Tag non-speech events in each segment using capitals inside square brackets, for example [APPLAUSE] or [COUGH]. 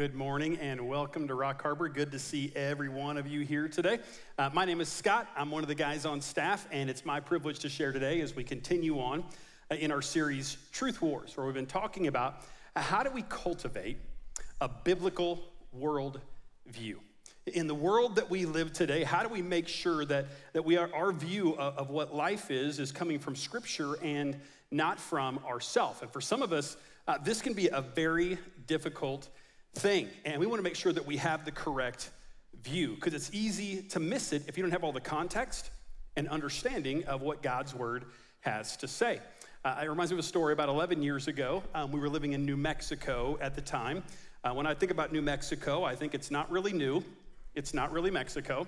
good morning and welcome to Rockharbor. Good to see every one of you here today. Uh, my name is Scott. I'm one of the guys on staff, and it's my privilege to share today as we continue on uh, in our series Truth Wars, where we've been talking about uh, how do we cultivate a biblical world view. In the world that we live today, how do we make sure that, that we are, our view of, of what life is is coming from Scripture and not from ourself? And for some of us, uh, this can be a very difficult thing. And we want to make sure that we have the correct view because it's easy to miss it if you don't have all the context and understanding of what God's word has to say. Uh, it reminds me of a story about 11 years ago. Um, we were living in New Mexico at the time. Uh, when I think about New Mexico, I think it's not really new, it's not really Mexico,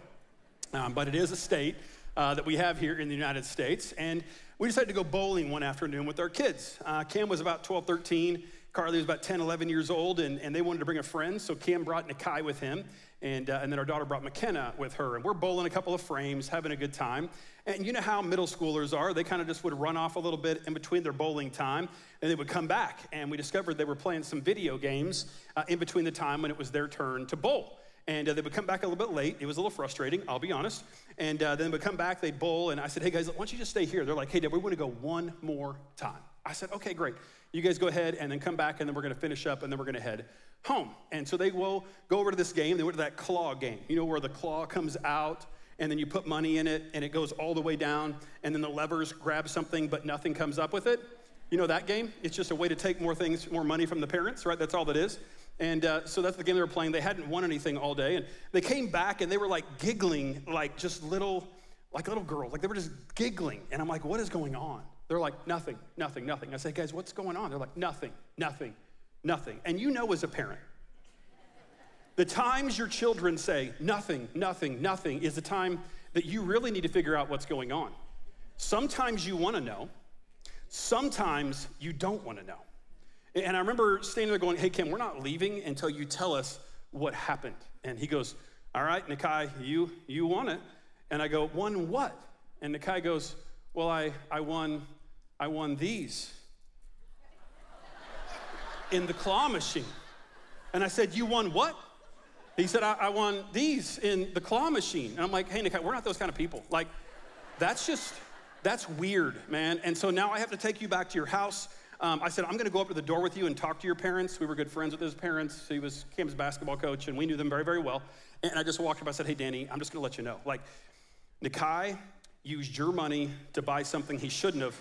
um, but it is a state uh, that we have here in the United States. And we decided to go bowling one afternoon with our kids. Uh, Cam was about 12, 13. Carly was about 10, 11 years old, and, and they wanted to bring a friend, so Cam brought Nakai with him, and, uh, and then our daughter brought McKenna with her. And we're bowling a couple of frames, having a good time. And you know how middle schoolers are. They kind of just would run off a little bit in between their bowling time, and they would come back. And we discovered they were playing some video games uh, in between the time when it was their turn to bowl. And uh, they would come back a little bit late. It was a little frustrating, I'll be honest. And uh, then they would come back, they'd bowl, and I said, hey guys, why don't you just stay here? They're like, hey, Dad, we want to go one more time. I said, okay, great. You guys go ahead and then come back, and then we're going to finish up, and then we're going to head home. And so they will go over to this game. They went to that claw game, you know, where the claw comes out, and then you put money in it, and it goes all the way down, and then the levers grab something, but nothing comes up with it. You know that game? It's just a way to take more things, more money from the parents, right? That's all that is. And uh, so that's the game they were playing. They hadn't won anything all day. And they came back and they were like giggling, like just little, like little girls. Like they were just giggling. And I'm like, what is going on? They're like, nothing, nothing, nothing. I say, guys, what's going on? They're like, nothing, nothing, nothing. And you know as a parent, the times your children say nothing, nothing, nothing is the time that you really need to figure out what's going on. Sometimes you want to know, sometimes you don't want to know. And I remember standing there going, hey, Kim, we're not leaving until you tell us what happened. And he goes, all right, Nakai, you, you won it. And I go, won what? And Nakai goes, well, I, I won I won these [LAUGHS] in the claw machine. And I said, You won what? He said, I, I won these in the claw machine. And I'm like, Hey, Nick, we're not those kind of people. Like, that's just, that's weird, man. And so now I have to take you back to your house. Um, I said, I'm going to go up to the door with you and talk to your parents. We were good friends with his parents. He was Cam's basketball coach, and we knew them very, very well. And I just walked up. I said, Hey, Danny, I'm just going to let you know. Like, Nakai used your money to buy something he shouldn't have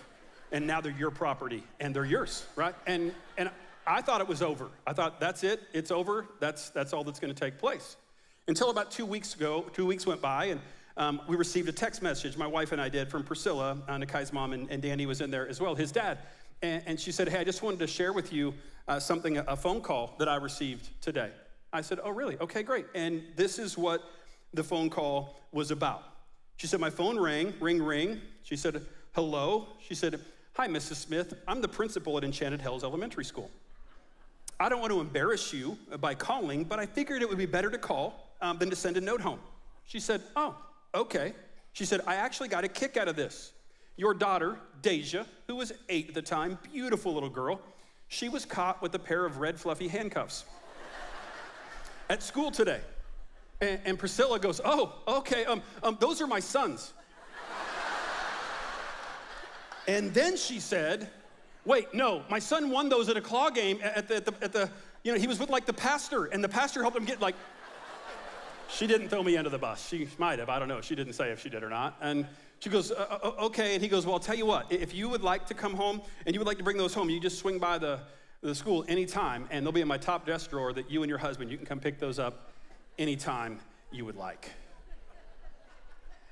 and now they're your property and they're yours, right? And and I thought it was over. I thought that's it, it's over. That's that's all that's going to take place. Until about two weeks ago, two weeks went by, and um, we received a text message. My wife and I did from Priscilla, uh, Nakai's mom, and, and Danny was in there as well, his dad. And, and she said, "Hey, I just wanted to share with you uh, something, a phone call that I received today." I said, "Oh, really? Okay, great." And this is what the phone call was about. She said, "My phone rang, ring, ring." She said, "Hello." She said, Hi, Mrs. Smith. I'm the principal at Enchanted Hills Elementary School. I don't want to embarrass you by calling, but I figured it would be better to call um, than to send a note home. She said, Oh, okay. She said, I actually got a kick out of this. Your daughter, Deja, who was eight at the time, beautiful little girl, she was caught with a pair of red fluffy handcuffs at school today. And, and Priscilla goes, Oh, okay, um, um, those are my sons. And then she said, Wait, no, my son won those at a claw game at the, at the, at the, you know, he was with like the pastor, and the pastor helped him get like, she didn't throw me under the bus. She might have, I don't know. She didn't say if she did or not. And she goes, uh, uh, uh okay. And he goes, well, I'll tell you what, if you would like to come home and you would like to bring those home, you just swing by the, the school anytime, and they'll be in my top desk drawer that you and your husband, you can come pick those up anytime you would like.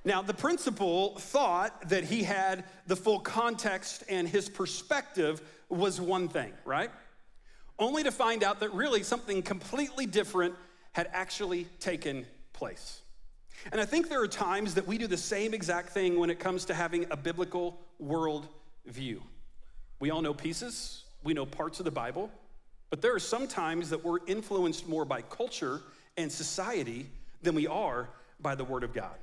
Now, the principal thought that he had the full context and his perspective was one thing, right? Only to find out that really something completely different had actually taken place. And I think there are times that we do the same exact thing when it comes to having a biblical world view. We all know pieces, we know parts of the Bible, but there are some times that we're influenced more by culture and society than we are by the Word of God.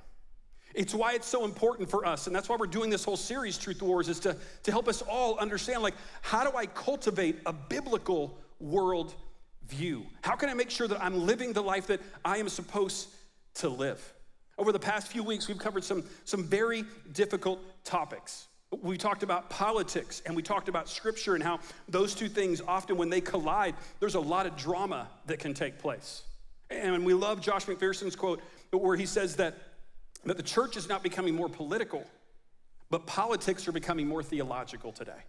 It's why it's so important for us, and that's why we're doing this whole series, Truth Wars, is to, to help us all understand like, how do I cultivate a biblical world view? How can I make sure that I'm living the life that I am supposed to live? Over the past few weeks, we've covered some, some very difficult topics. We talked about politics and we talked about scripture and how those two things often, when they collide, there's a lot of drama that can take place. And we love Josh McPherson's quote where he says that, that the church is not becoming more political, but politics are becoming more theological today.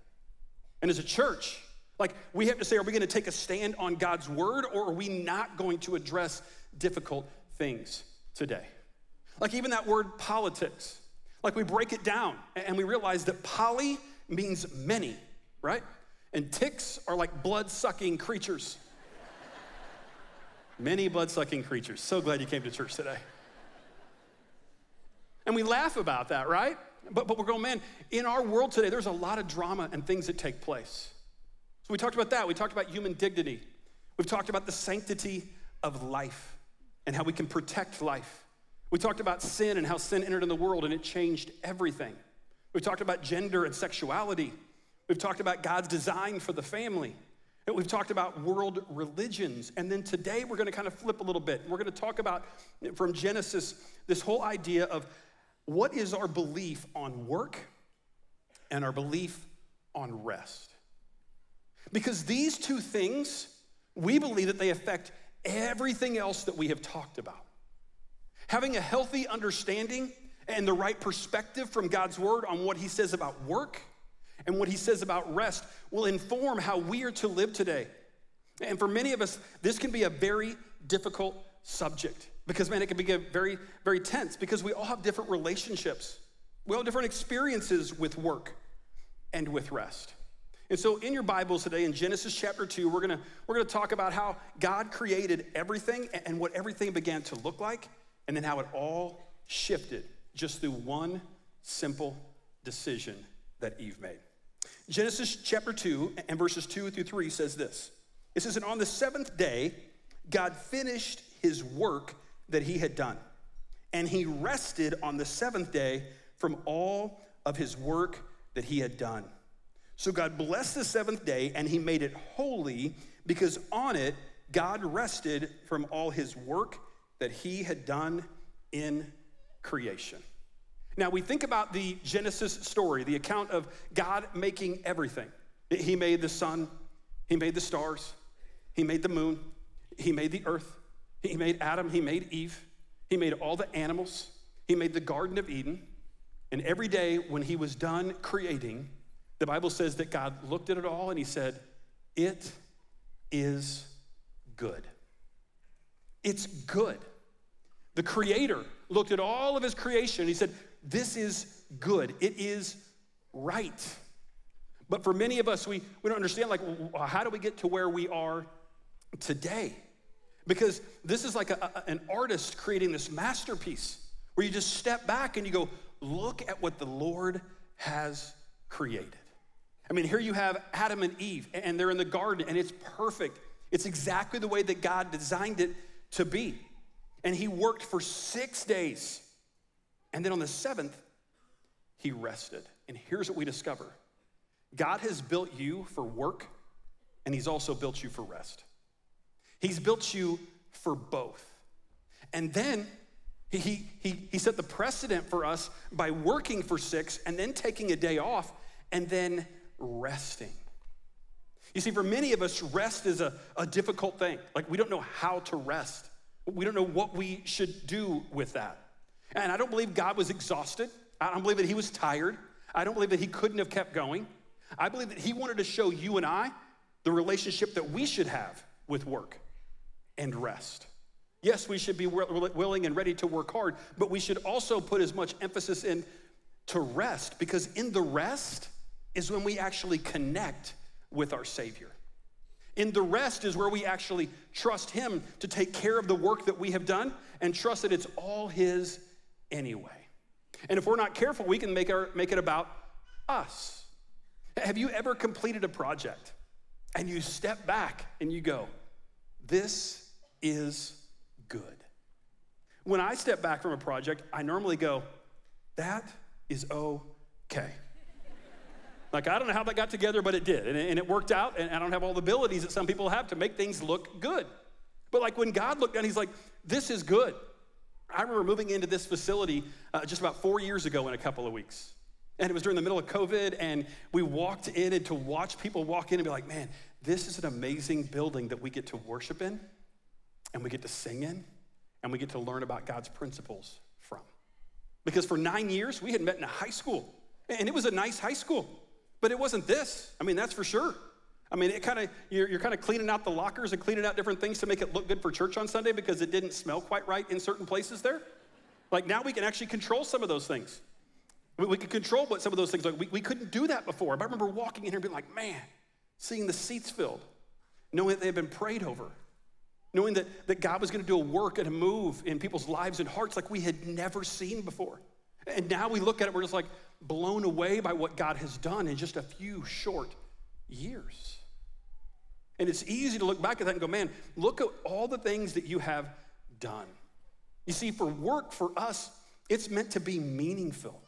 And as a church, like we have to say, are we going to take a stand on God's word or are we not going to address difficult things today? Like even that word politics, like we break it down and we realize that poly means many, right? And ticks are like blood sucking creatures. [LAUGHS] many blood sucking creatures. So glad you came to church today. And we laugh about that, right? But, but we're going, man, in our world today, there's a lot of drama and things that take place. So we talked about that. We talked about human dignity. We've talked about the sanctity of life and how we can protect life. We talked about sin and how sin entered in the world and it changed everything. We've talked about gender and sexuality. We've talked about God's design for the family. And we've talked about world religions. And then today we're going to kind of flip a little bit. We're going to talk about from Genesis this whole idea of what is our belief on work and our belief on rest. Because these two things, we believe that they affect everything else that we have talked about. Having a healthy understanding and the right perspective from God's word on what he says about work and what he says about rest will inform how we are to live today. And for many of us, this can be a very difficult subject because, man, it can be very, very tense because we all have different relationships. We all have different experiences with work and with rest. And so in your Bibles today, in Genesis chapter 2, we're gonna, we're gonna talk about how God created everything and what everything began to look like, and then how it all shifted just through one simple decision that Eve made. Genesis chapter 2 and verses 2 through 3 says this It says, And on the seventh day, God finished his work that he had done, and he rested on the seventh day from all of his work that he had done. So God blessed the seventh day and he made it holy because on it God rested from all his work that he had done in creation. Now we think about the Genesis story, the account of God making everything. He made the sun, he made the stars, he made the moon, he made the earth, he made Adam, he made Eve, he made all the animals, he made the Garden of Eden. And every day when he was done creating, the Bible says that God looked at it all and he said, It is good. It's good. The Creator looked at all of his creation and he said, This is good. It is right. But for many of us, we, we don't understand, like, how do we get to where we are today? Because this is like a, a, an artist creating this masterpiece where you just step back and you go, look at what the Lord has created. I mean, here you have Adam and Eve, and they're in the garden, and it's perfect. It's exactly the way that God designed it to be. And he worked for six days. And then on the seventh, he rested. And here's what we discover God has built you for work, and he's also built you for rest. He's built you for both. And then he, he, he set the precedent for us by working for six and then taking a day off and then resting. You see, for many of us, rest is a, a difficult thing. Like, we don't know how to rest, we don't know what we should do with that. And I don't believe God was exhausted. I don't believe that he was tired. I don't believe that he couldn't have kept going. I believe that he wanted to show you and I the relationship that we should have with work and rest. Yes, we should be willing and ready to work hard, but we should also put as much emphasis in to rest because in the rest, is when we actually connect with our Savior. In the rest is where we actually trust Him to take care of the work that we have done and trust that it's all His anyway. And if we're not careful, we can make, our, make it about us. Have you ever completed a project and you step back and you go, This is good? When I step back from a project, I normally go, That is okay. Like, I don't know how that got together, but it did. And, and it worked out. And I don't have all the abilities that some people have to make things look good. But like when God looked down, he's like, this is good. I remember moving into this facility uh, just about four years ago in a couple of weeks. And it was during the middle of COVID, and we walked in and to watch people walk in and be like, man, this is an amazing building that we get to worship in, and we get to sing in, and we get to learn about God's principles from. Because for nine years, we had met in a high school, and it was a nice high school, but it wasn't this. I mean, that's for sure. I mean, it kind of you're, you're kind of cleaning out the lockers and cleaning out different things to make it look good for church on Sunday because it didn't smell quite right in certain places there. Like now we can actually control some of those things. We, we can control what some of those things like. We, we couldn't do that before. But I remember walking in here and being like, man, seeing the seats filled, knowing that they had been prayed over, knowing that, that God was going to do a work and a move in people's lives and hearts like we had never seen before. And now we look at it, we're just like blown away by what God has done in just a few short years. And it's easy to look back at that and go, man, look at all the things that you have done. You see, for work, for us, it's meant to be meaningful,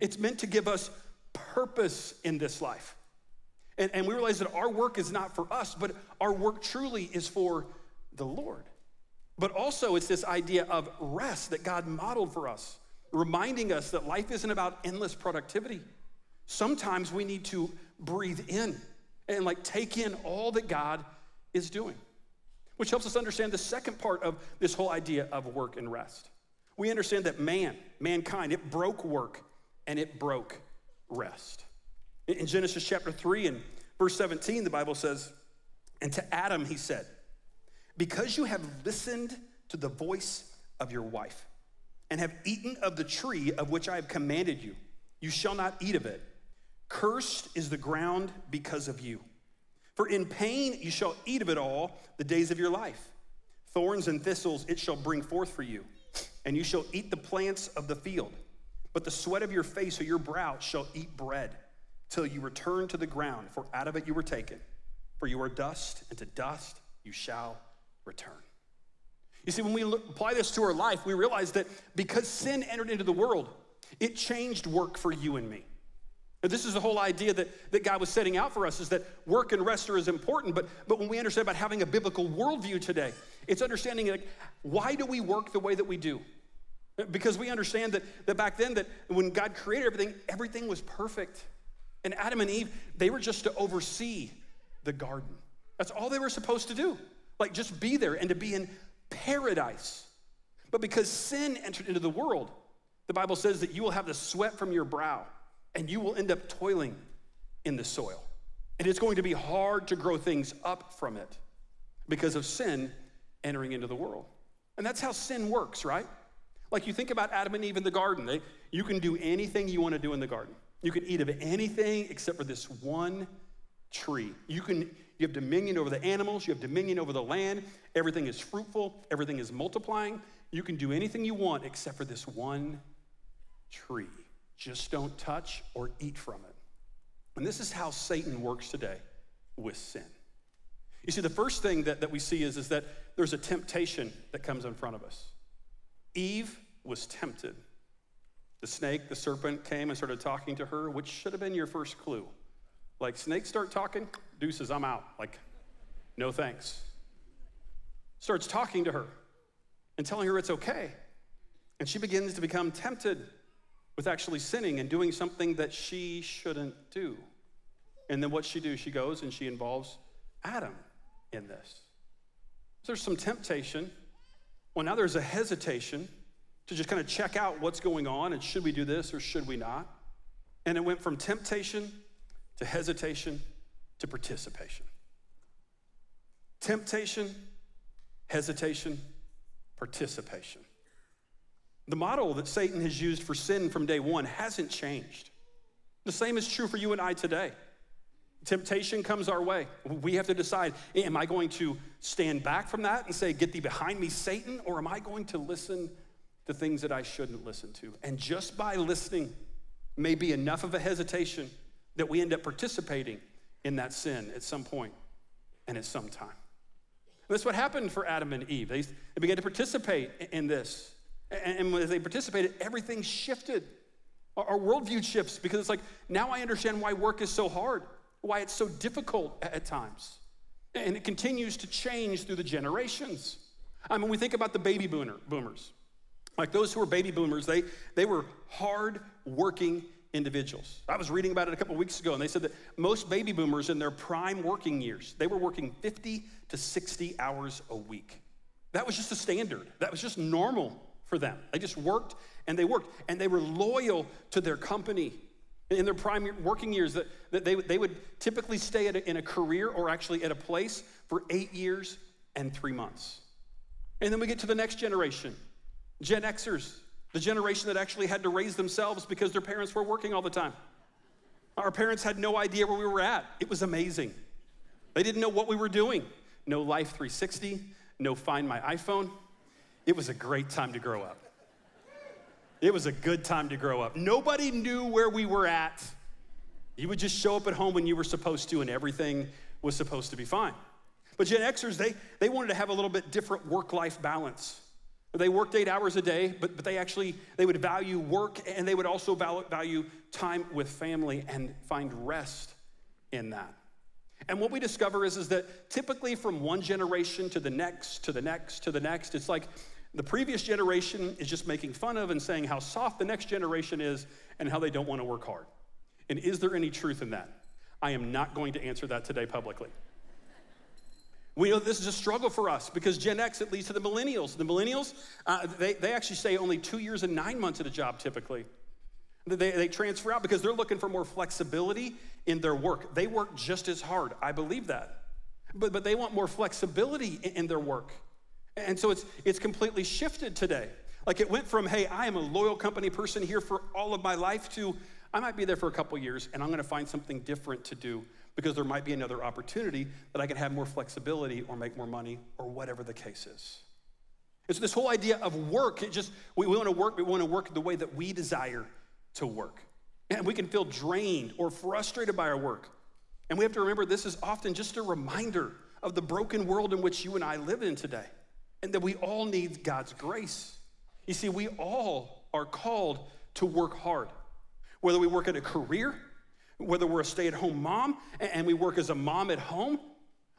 it's meant to give us purpose in this life. And, and we realize that our work is not for us, but our work truly is for the Lord. But also, it's this idea of rest that God modeled for us, reminding us that life isn't about endless productivity. Sometimes we need to breathe in and like take in all that God is doing, which helps us understand the second part of this whole idea of work and rest. We understand that man, mankind, it broke work and it broke rest. In Genesis chapter 3 and verse 17, the Bible says, And to Adam he said, Because you have listened to the voice of your wife and have eaten of the tree of which I have commanded you, you shall not eat of it. Cursed is the ground because of you. For in pain you shall eat of it all the days of your life. Thorns and thistles it shall bring forth for you, and you shall eat the plants of the field. But the sweat of your face or your brow shall eat bread, till you return to the ground, for out of it you were taken. For you are dust, and to dust you shall return. You see, when we look, apply this to our life, we realize that because sin entered into the world, it changed work for you and me. And this is the whole idea that, that God was setting out for us is that work and rest are as important, but, but when we understand about having a biblical worldview today, it's understanding like, why do we work the way that we do? Because we understand that, that back then, that when God created everything, everything was perfect. And Adam and Eve, they were just to oversee the garden. That's all they were supposed to do. Like just be there and to be in paradise. But because sin entered into the world, the Bible says that you will have the sweat from your brow and you will end up toiling in the soil. And it's going to be hard to grow things up from it because of sin entering into the world. And that's how sin works, right? Like you think about Adam and Eve in the garden. They, you can do anything you want to do in the garden. You can eat of anything except for this one tree. You can you have dominion over the animals, you have dominion over the land. Everything is fruitful, everything is multiplying. You can do anything you want except for this one tree. Just don't touch or eat from it. And this is how Satan works today with sin. You see, the first thing that, that we see is, is that there's a temptation that comes in front of us. Eve was tempted. The snake, the serpent came and started talking to her, which should have been your first clue. Like, snakes start talking, deuces, I'm out. Like, no thanks. Starts talking to her and telling her it's okay. And she begins to become tempted with actually sinning and doing something that she shouldn't do. And then what she do? She goes and she involves Adam in this. So there's some temptation. Well, now there's a hesitation to just kind of check out what's going on and should we do this or should we not? And it went from temptation to hesitation to participation. Temptation, hesitation, participation. The model that Satan has used for sin from day one hasn't changed. The same is true for you and I today. Temptation comes our way. We have to decide am I going to stand back from that and say, Get thee behind me, Satan, or am I going to listen to things that I shouldn't listen to? And just by listening may be enough of a hesitation that we end up participating in that sin at some point and at some time. that's what happened for Adam and Eve. They, they began to participate in this. And, and as they participated, everything shifted. Our, our worldview shifts because it's like, now I understand why work is so hard, why it's so difficult at, at times. And it continues to change through the generations. I mean, we think about the baby boomer, boomers. Like those who were baby boomers, they, they were hard working individuals. I was reading about it a couple weeks ago, and they said that most baby boomers in their prime working years, they were working 50 to 60 hours a week. That was just the standard. That was just normal for them. They just worked and they worked, and they were loyal to their company. In their prime working years, that, that they, they would typically stay in a career or actually at a place for eight years and three months. And then we get to the next generation, Gen Xers, the generation that actually had to raise themselves because their parents were working all the time. Our parents had no idea where we were at. It was amazing. They didn't know what we were doing. No Life 360, no Find My iPhone. It was a great time to grow up. It was a good time to grow up. Nobody knew where we were at. You would just show up at home when you were supposed to, and everything was supposed to be fine. But Gen Xers, they, they wanted to have a little bit different work-life balance. They worked eight hours a day, but, but they actually, they would value work and they would also value time with family and find rest in that. And what we discover is, is that typically from one generation to the next, to the next, to the next, it's like the previous generation is just making fun of and saying how soft the next generation is and how they don't want to work hard. And is there any truth in that? I am not going to answer that today publicly. We know this is a struggle for us because Gen X, it leads to the millennials. The millennials, uh, they, they actually stay only two years and nine months at a job typically. They, they transfer out because they're looking for more flexibility in their work. They work just as hard. I believe that. But, but they want more flexibility in, in their work. And so it's, it's completely shifted today. Like it went from, hey, I am a loyal company person here for all of my life to, I might be there for a couple years and I'm gonna find something different to do because there might be another opportunity that I can have more flexibility or make more money or whatever the case is. It's this whole idea of work. It just we, we want to work, but we want to work the way that we desire to work. And we can feel drained or frustrated by our work. And we have to remember this is often just a reminder of the broken world in which you and I live in today. And that we all need God's grace. You see, we all are called to work hard. Whether we work at a career, whether we're a stay at home mom and we work as a mom at home,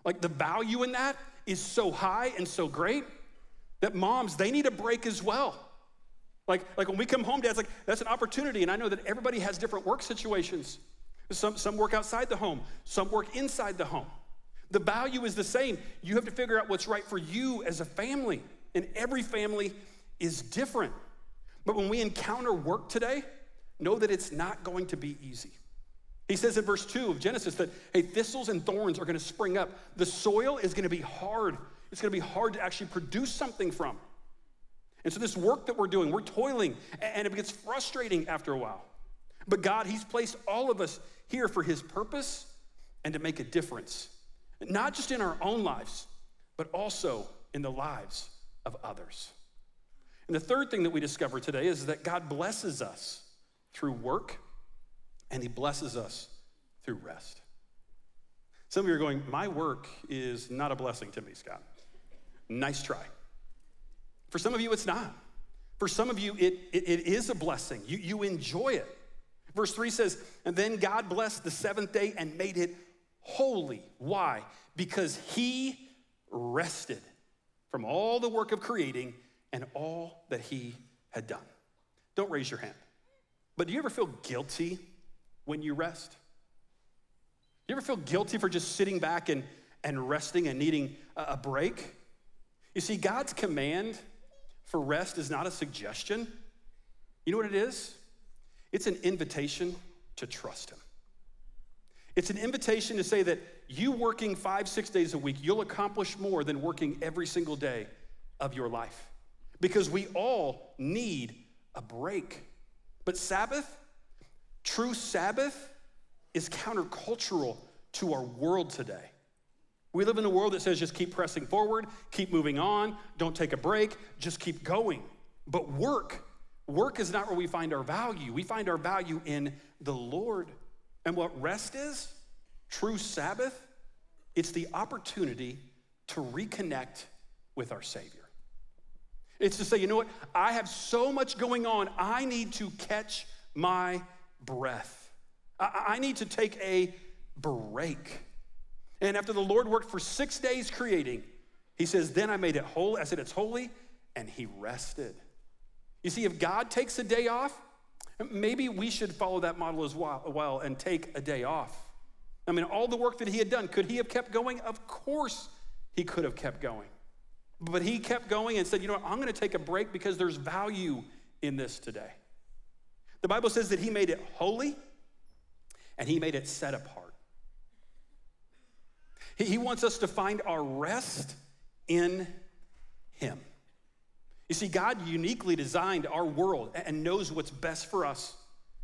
like the value in that is so high and so great that moms, they need a break as well. Like, like when we come home, dad's like, that's an opportunity. And I know that everybody has different work situations. Some, some work outside the home, some work inside the home. The value is the same. You have to figure out what's right for you as a family. And every family is different. But when we encounter work today, know that it's not going to be easy. He says in verse 2 of Genesis that, hey, thistles and thorns are going to spring up. The soil is going to be hard. It's going to be hard to actually produce something from. And so, this work that we're doing, we're toiling, and it gets frustrating after a while. But God, He's placed all of us here for His purpose and to make a difference, not just in our own lives, but also in the lives of others. And the third thing that we discover today is that God blesses us through work and He blesses us through rest. Some of you are going, My work is not a blessing to me, Scott. Nice try. For some of you, it's not. For some of you, it, it, it is a blessing. You, you enjoy it. Verse 3 says, And then God blessed the seventh day and made it holy. Why? Because He rested from all the work of creating and all that He had done. Don't raise your hand. But do you ever feel guilty when you rest? You ever feel guilty for just sitting back and, and resting and needing a break? You see, God's command for rest is not a suggestion. You know what it is? It's an invitation to trust Him. It's an invitation to say that you working five, six days a week, you'll accomplish more than working every single day of your life. Because we all need a break. But Sabbath, true Sabbath, is countercultural to our world today. We live in a world that says just keep pressing forward, keep moving on, don't take a break, just keep going. But work, work is not where we find our value. We find our value in the Lord. And what rest is, true Sabbath, it's the opportunity to reconnect with our Savior. It's to say, you know what? I have so much going on, I need to catch my breath. I, I need to take a break. And after the Lord worked for six days creating, he says, Then I made it holy. I said, It's holy, and he rested. You see, if God takes a day off, maybe we should follow that model as well and take a day off. I mean, all the work that he had done, could he have kept going? Of course he could have kept going. But he kept going and said, You know what? I'm going to take a break because there's value in this today. The Bible says that he made it holy and he made it set apart. He wants us to find our rest in him. You see, God uniquely designed our world and knows what's best for us.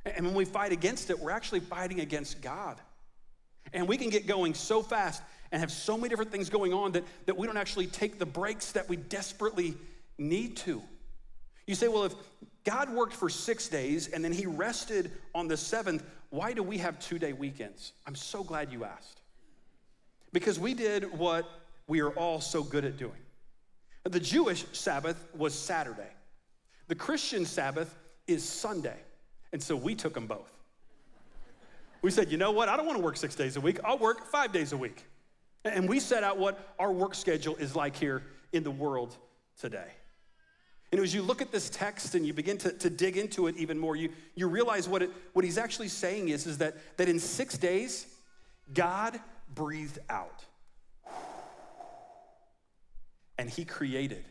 And when we fight against it, we're actually fighting against God. And we can get going so fast and have so many different things going on that, that we don't actually take the breaks that we desperately need to. You say, well, if God worked for six days and then he rested on the seventh, why do we have two day weekends? I'm so glad you asked. Because we did what we are all so good at doing. The Jewish Sabbath was Saturday, the Christian Sabbath is Sunday. And so we took them both. We said, you know what? I don't want to work six days a week. I'll work five days a week. And we set out what our work schedule is like here in the world today. And as you look at this text and you begin to, to dig into it even more, you, you realize what, it, what he's actually saying is, is that, that in six days, God breathed out. And he created.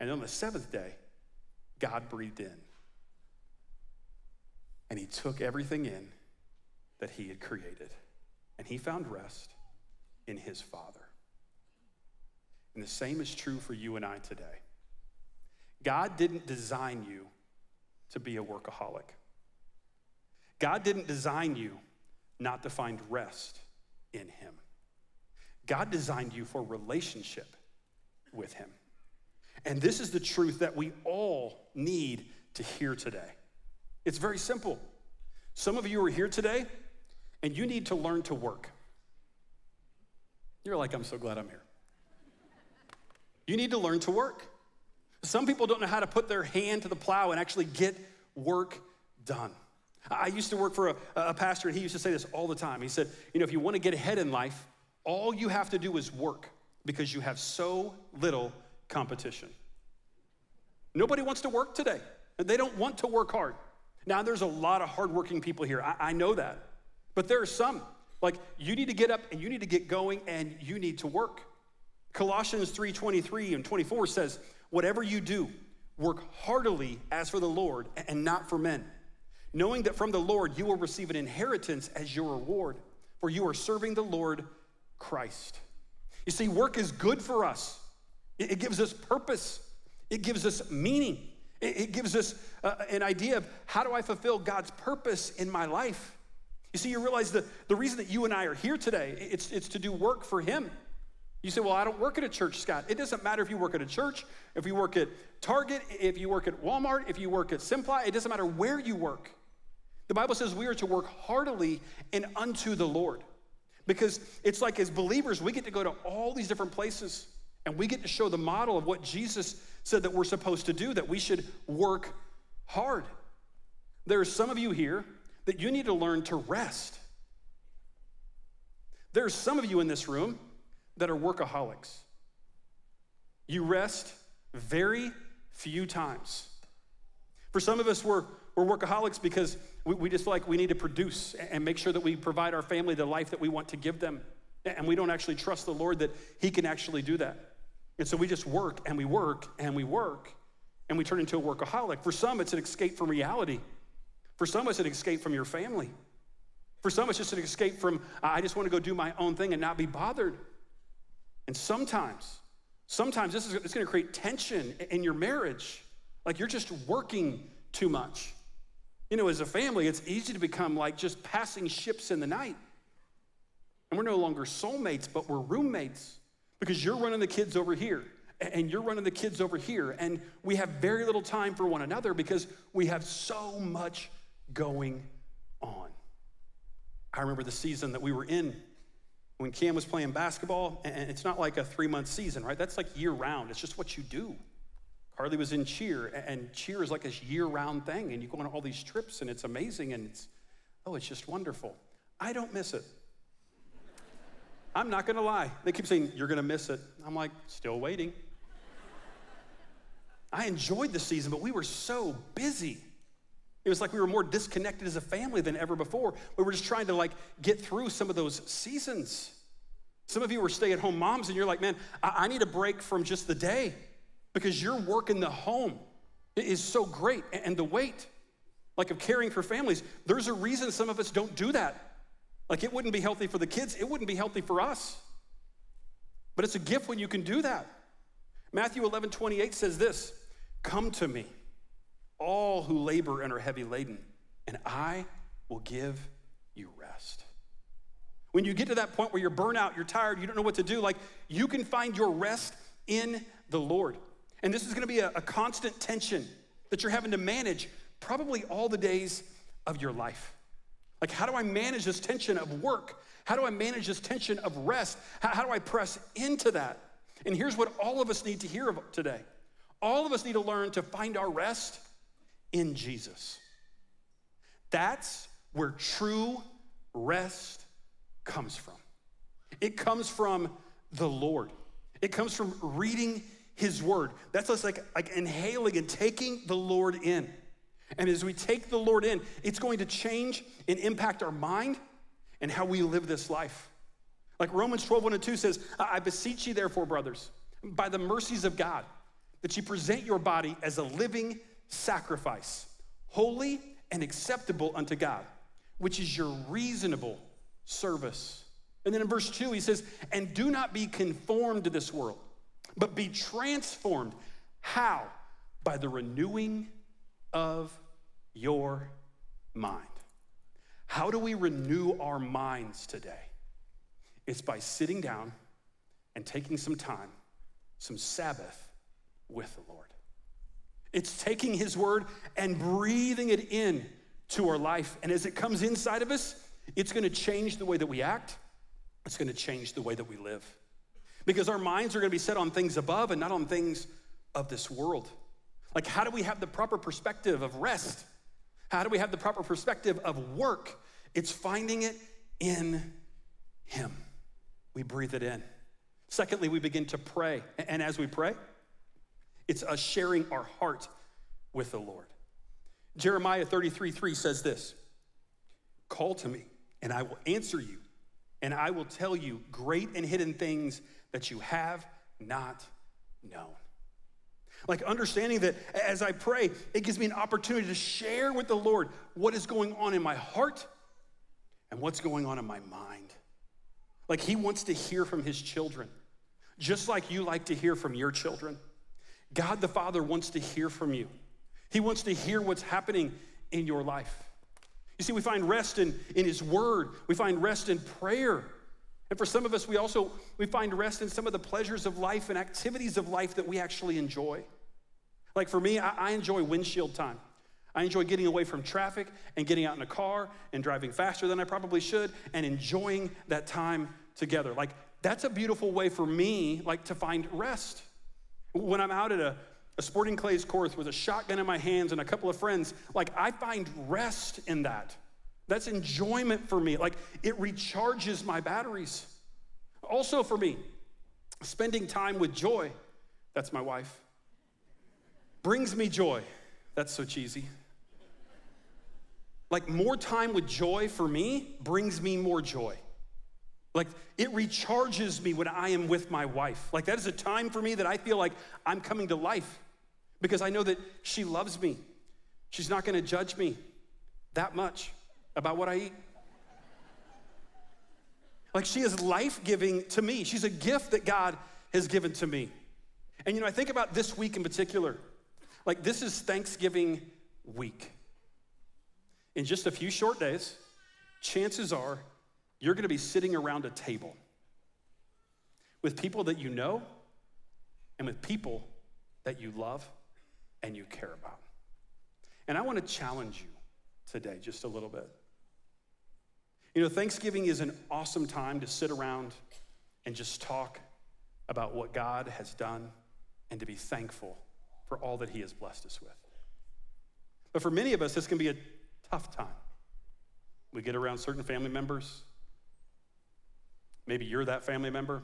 And on the seventh day, God breathed in. And he took everything in that he had created. And he found rest in his Father. And the same is true for you and I today. God didn't design you to be a workaholic. God didn't design you not to find rest in him. God designed you for relationship with him. And this is the truth that we all need to hear today. It's very simple. Some of you are here today and you need to learn to work. You're like, I'm so glad I'm here. You need to learn to work. Some people don't know how to put their hand to the plow and actually get work done. I used to work for a, a, pastor, and he used to say this all the time. He said, You know, if you want to get ahead in life, all you have to do is work because you have so little competition. Nobody wants to work today, and they don't want to work hard. Now, there's a lot of hardworking people here. I, I know that. But there are some. Like, you need to get up and you need to get going and you need to work. Colossians 3 23 and 24 says, Whatever you do, work heartily as for the Lord and not for men, knowing that from the Lord you will receive an inheritance as your reward, for you are serving the Lord Christ. You see, work is good for us, it, gives us purpose, it gives us meaning, it, gives us uh, an idea of how do I fulfill God's purpose in my life. You see, you realize that the reason that you and I are here today, it's, it's to do work for Him. You say, Well, I don't work at a church, Scott. It doesn't matter if you work at a church, if you work at Target, if you work at Walmart, if you work at Simplot, it doesn't matter where you work. The Bible says we are to work heartily and unto the Lord. Because it's like as believers, we get to go to all these different places and we get to show the model of what Jesus said that we're supposed to do, that we should work hard. There are some of you here that you need to learn to rest. There are some of you in this room that are workaholics. You rest very few times. For some of us, we're, we're workaholics because we, we just feel like we need to produce and make sure that we provide our family the life that we want to give them. And we don't actually trust the Lord that He can actually do that. And so we just work and we work and we work and we turn into a workaholic. For some, it's an escape from reality. For some, it's an escape from your family. For some, it's just an escape from, I just want to go do my own thing and not be bothered. And sometimes, sometimes this is it's going to create tension in your marriage. Like you're just working too much. You know, as a family, it's easy to become like just passing ships in the night. And we're no longer soulmates, but we're roommates because you're running the kids over here and you're running the kids over here. And we have very little time for one another because we have so much going on. I remember the season that we were in when Cam was playing basketball, and it's not like a three month season, right? That's like year round. It's just what you do. Carly was in cheer, and cheer is like this year round thing, and you go on all these trips, and it's amazing, and it's, oh, it's just wonderful. I don't miss it. I'm not gonna lie. They keep saying, You're gonna miss it. I'm like, Still waiting. I enjoyed the season, but we were so busy. It was like we were more disconnected as a family than ever before. We were just trying to like get through some of those seasons. Some of you were stay at home moms and you're like, man, I, I need a break from just the day because your work in the home is so great. And the weight, like of caring for families, there's a reason some of us don't do that. Like it wouldn't be healthy for the kids, it wouldn't be healthy for us. But it's a gift when you can do that. Matthew 11 28 says this Come to me, all who labor and are heavy laden, and I will give you rest. When you get to that point where you're burnt out, you're tired, you don't know what to do, like you can find your rest in the Lord. And this is gonna be a, a constant tension that you're having to manage probably all the days of your life. Like, how do I manage this tension of work? How do I manage this tension of rest? How, how do I press into that? And here's what all of us need to hear today all of us need to learn to find our rest in Jesus. That's where true rest comes from. It comes from the Lord. It comes from reading his word. That's us like, like inhaling and taking the Lord in. And as we take the Lord in, it's going to change and impact our mind and how we live this life. Like Romans 12, 1 and 2 says, I beseech you, therefore, brothers, by the mercies of God, that you present your body as a living sacrifice, holy and acceptable unto God, which is your reasonable service. And then in verse 2, he says, And do not be conformed to this world, but be transformed. How? By the renewing of your mind. How do we renew our minds today? It's by sitting down and taking some time, some Sabbath with the Lord. It's taking His word and breathing it in to our life. And as it comes inside of us, it's gonna change the way that we act, it's gonna change the way that we live. Because our minds are gonna be set on things above and not on things of this world. Like, how do we have the proper perspective of rest? How do we have the proper perspective of work? It's finding it in Him. We breathe it in. Secondly, we begin to pray. And as we pray, it's us sharing our heart with the Lord. Jeremiah 33 3 says this Call to me, and I will answer you, and I will tell you great and hidden things that you have not known. Like understanding that as I pray, it gives me an opportunity to share with the Lord what is going on in my heart and what's going on in my mind. Like He wants to hear from His children, just like you like to hear from your children. God the Father wants to hear from you. He wants to hear what's happening in your life. You see, we find rest in, in His Word, we find rest in prayer. And for some of us, we also we find rest in some of the pleasures of life and activities of life that we actually enjoy. Like for me, I, I enjoy windshield time. I enjoy getting away from traffic and getting out in a car and driving faster than I probably should and enjoying that time together. Like that's a beautiful way for me like to find rest. When I'm out at a, a sporting clays course with a shotgun in my hands and a couple of friends, like I find rest in that. That's enjoyment for me. Like it recharges my batteries. Also for me, spending time with joy, that's my wife, brings me joy. That's so cheesy. Like more time with joy for me brings me more joy. Like it recharges me when I am with my wife. Like that is a time for me that I feel like I'm coming to life because I know that she loves me. She's not gonna judge me that much about what I eat. Like she is life giving to me. She's a gift that God has given to me. And you know, I think about this week in particular. Like this is Thanksgiving week. In just a few short days, chances are you're going to be sitting around a table with people that you know and with people that you love and you care about. And I want to challenge you today just a little bit. You know, Thanksgiving is an awesome time to sit around and just talk about what God has done and to be thankful for all that He has blessed us with. But for many of us, this can be a tough time. We get around certain family members. Maybe you're that family member.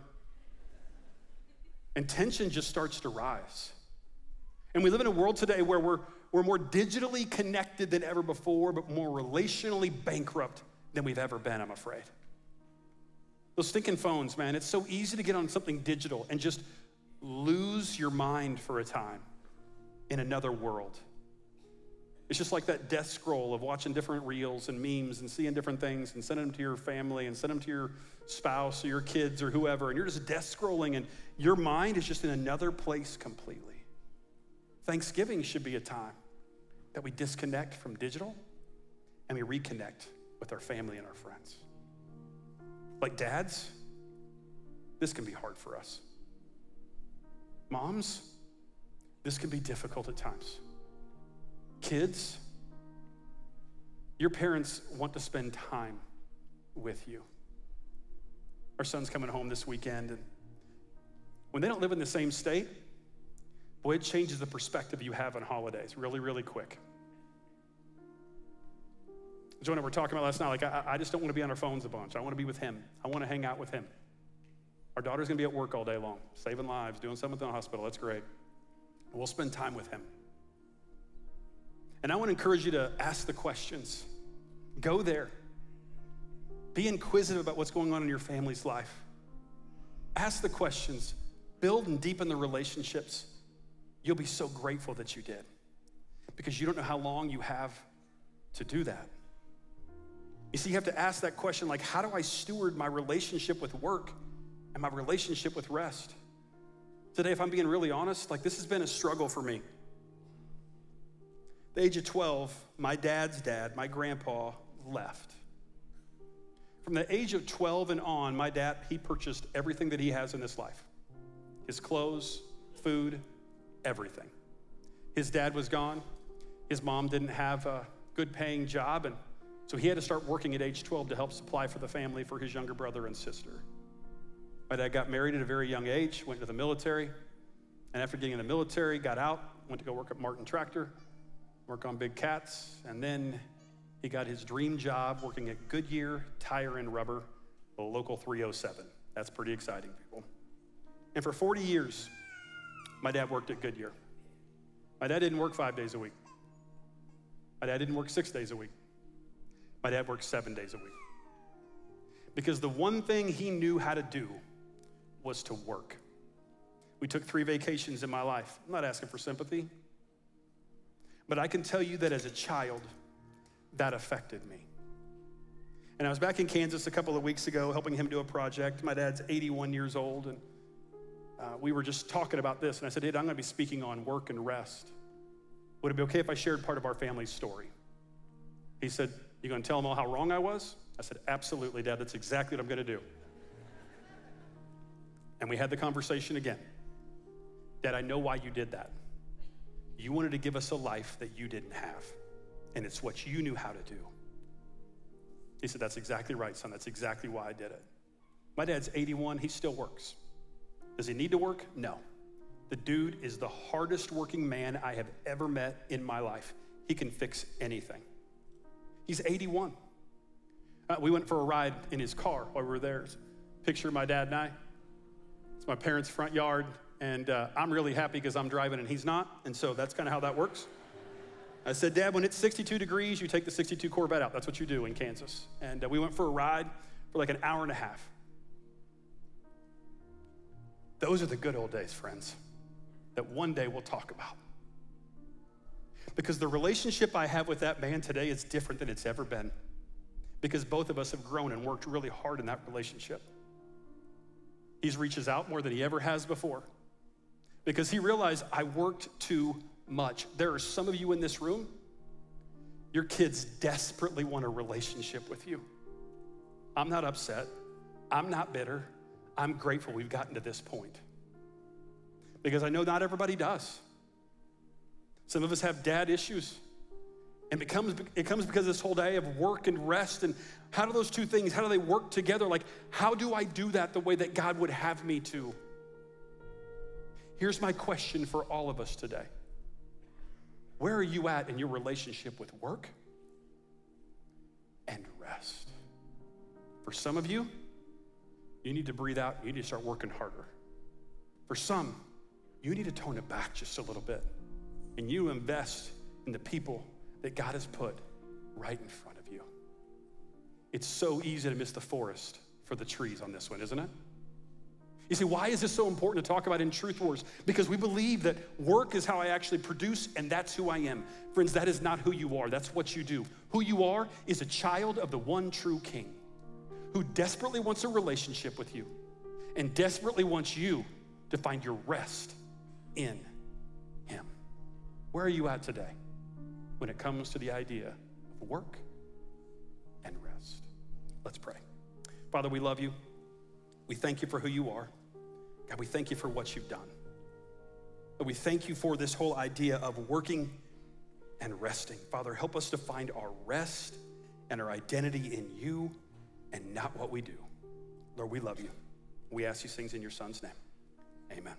And tension just starts to rise. And we live in a world today where we're, we're more digitally connected than ever before, but more relationally bankrupt than we've ever been, I'm afraid. Those stinking phones, man, it's so easy to get on something digital and just lose your mind for a time in another world. It's just like that death scroll of watching different reels and memes and seeing different things and sending them to your family and sending them to your spouse or your kids or whoever. And you're just death scrolling and your mind is just in another place completely. Thanksgiving should be a time that we disconnect from digital and we reconnect with our family and our friends. Like dads, this can be hard for us. Moms, this can be difficult at times. Kids, your parents want to spend time with you. Our son's coming home this weekend, and when they don't live in the same state, boy, it changes the perspective you have on holidays really, really quick. Joe and were talking about last night, like, I, I just don't want to be on our phones a bunch. I want to be with him. I want to hang out with him. Our daughter's going to be at work all day long, saving lives, doing something in the hospital. That's great. We'll spend time with him. And I want to encourage you to ask the questions. Go there. Be inquisitive about what's going on in your family's life. Ask the questions. Build and deepen the relationships. You'll be so grateful that you did because you don't know how long you have to do that. You see, you have to ask that question like, how do I steward my relationship with work and my relationship with rest? Today, if I'm being really honest, like this has been a struggle for me. The age of 12, my dad's dad, my grandpa, left. From the age of 12 and on, my dad, he purchased everything that he has in this life his clothes, food, everything. His dad was gone. His mom didn't have a good paying job, and so he had to start working at age 12 to help supply for the family for his younger brother and sister. My dad got married at a very young age, went to the military, and after getting in the military, got out, went to go work at Martin Tractor, work on big cats, and then he got his dream job working at Goodyear Tire and Rubber, the local 307. That's pretty exciting, people. And for 40 years, my dad worked at Goodyear. My dad didn't work five days a week. My dad didn't work six days a week. My dad worked seven days a week. Because the one thing he knew how to do was to work. We took three vacations in my life. I'm not asking for sympathy. But I can tell you that as a child, that affected me. And I was back in Kansas a couple of weeks ago helping him do a project. My dad's 81 years old, and uh, we were just talking about this. And I said, Dad, I'm going to be speaking on work and rest. Would it be okay if I shared part of our family's story? He said, you going to tell them all how wrong I was? I said, Absolutely, Dad. That's exactly what I'm going to do. And we had the conversation again. Dad, I know why you did that. You wanted to give us a life that you didn't have, and it's what you knew how to do. He said, That's exactly right, son. That's exactly why I did it. My dad's 81, he still works. Does he need to work? No. The dude is the hardest working man I have ever met in my life. He can fix anything. He's 81. Uh, we went for a ride in his car while we were there. Picture my dad and I. It's my parents' front yard, and uh, I'm really happy because I'm driving and he's not, and so that's kind of how that works. I said, Dad, when it's 62 degrees, you take the 62 Corvette out. That's what you do in Kansas. And uh, we went for a ride for like an hour and a half. Those are the good old days, friends, that one day we'll talk about. Because the relationship I have with that man today is different than it's ever been. Because both of us have grown and worked really hard in that relationship. He reaches out more than he ever has before. Because he realized I worked too much. There are some of you in this room, your kids desperately want a relationship with you. I'm not upset. I'm not bitter. I'm grateful we've gotten to this point. Because I know not everybody does. Some of us have dad issues. And it comes, it comes because this whole day of work and rest. And how do those two things, how do they work together? Like, how do I do that the way that God would have me to? Here's my question for all of us today Where are you at in your relationship with work and rest? For some of you, you need to breathe out, you need to start working harder. For some, you need to tone it back just a little bit. And you invest in the people that God has put right in front of you. It's so easy to miss the forest for the trees on this one, isn't it? You see, why is this so important to talk about in Truth Wars? Because we believe that work is how I actually produce, and that's who I am. Friends, that is not who you are, that's what you do. Who you are is a child of the one true King who desperately wants a relationship with you and desperately wants you to find your rest in Him. Where are you at today when it comes to the idea of work and rest? Let's pray. Father, we love you. We thank you for who you are. God, we thank you for what you've done. But we thank you for this whole idea of working and resting. Father, help us to find our rest and our identity in you and not what we do. Lord, we love you. We ask these things in your son's name. Amen.